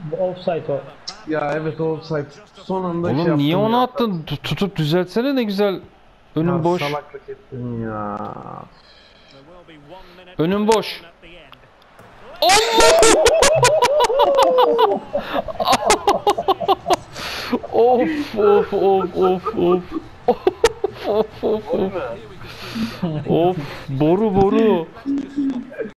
Bu offside o. Ya evet offside. Son anda şey niye onu ya. attın? Tut- Tutup düzeltsene ne güzel. Önüm Ya boş. Salaklık ettim ya. Önüm boş. of of of of of. Of of of. Of boru boru.